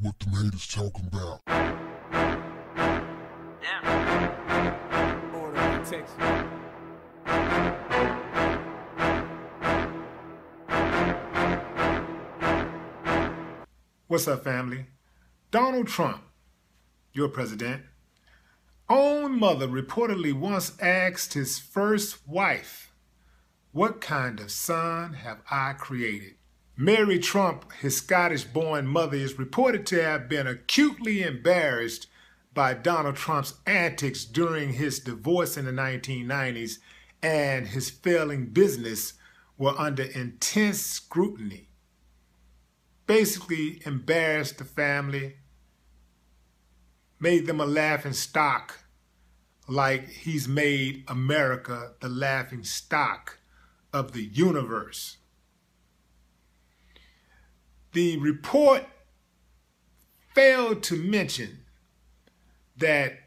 what the haters talking about. Yeah. Order protection. What's up, family? Donald Trump, your president, own mother reportedly once asked his first wife, What kind of son have I created? Mary Trump, his Scottish born mother, is reported to have been acutely embarrassed by Donald Trump's antics during his divorce in the 1990s and his failing business were under intense scrutiny. Basically, embarrassed the family, made them a laughing stock, like he's made America the laughing stock of the universe. The report failed to mention that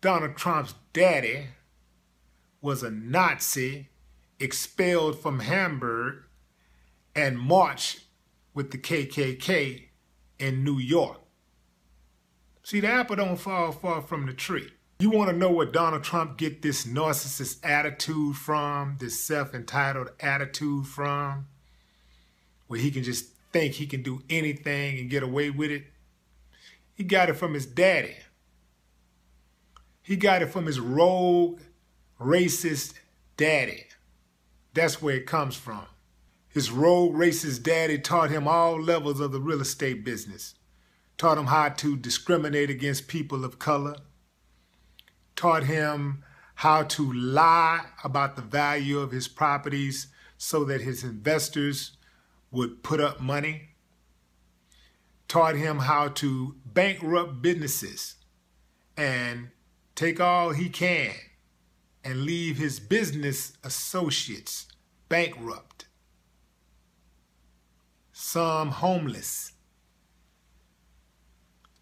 Donald Trump's daddy was a Nazi expelled from Hamburg and marched with the KKK in New York. See, the apple don't fall far from the tree. You want to know where Donald Trump get this narcissist attitude from, this self-entitled attitude from, where he can just think he can do anything and get away with it? He got it from his daddy. He got it from his rogue, racist daddy. That's where it comes from. His rogue, racist daddy taught him all levels of the real estate business. Taught him how to discriminate against people of color. Taught him how to lie about the value of his properties so that his investors would put up money. Taught him how to bankrupt businesses and take all he can and leave his business associates bankrupt, some homeless.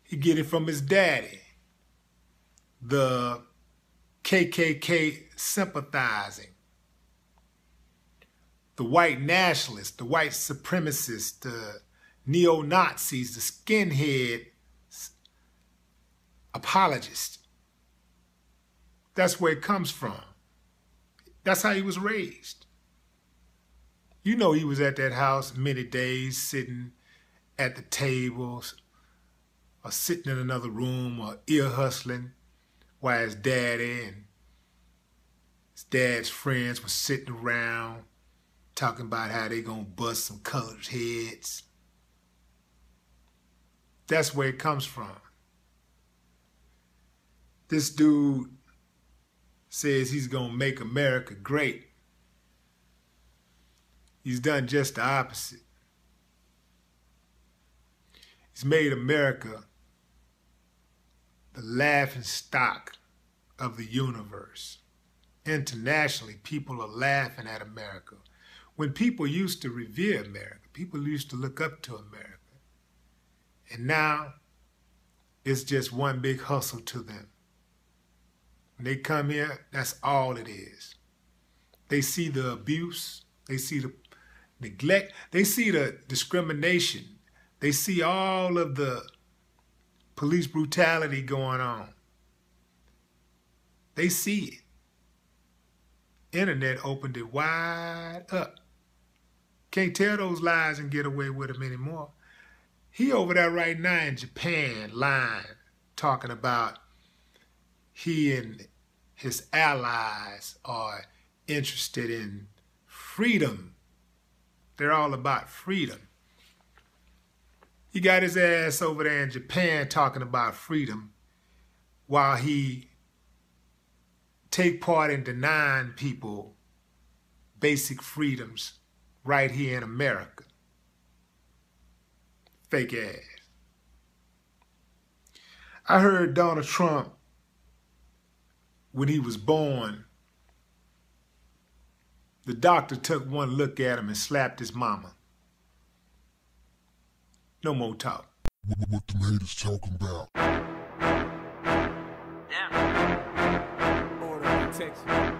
He get it from his daddy, the KKK sympathizing, the white nationalists, the white supremacists, the neo-Nazis, the skinhead apologists. That's where it comes from. That's how he was raised. You know he was at that house many days sitting at the tables or sitting in another room or ear hustling while his daddy and his dad's friends were sitting around talking about how they gonna bust some colored heads. That's where it comes from. This dude says he's to make America great. He's done just the opposite. He's made America the laughing stock of the universe. Internationally, people are laughing at America. When people used to revere America, people used to look up to America. And now, it's just one big hustle to them. When they come here, that's all it is. They see the abuse, they see the neglect, they see the discrimination, they see all of the police brutality going on. They see it. Internet opened it wide up. Can't tell those lies and get away with them anymore. He over there right now in Japan lying, talking about he and his allies are interested in freedom. They're all about freedom. He got his ass over there in Japan talking about freedom while he take part in denying people basic freedoms right here in America. Fake ass. I heard Donald Trump when he was born, the doctor took one look at him and slapped his mama. No more talk. What the haters talking about. Yeah. Order protection.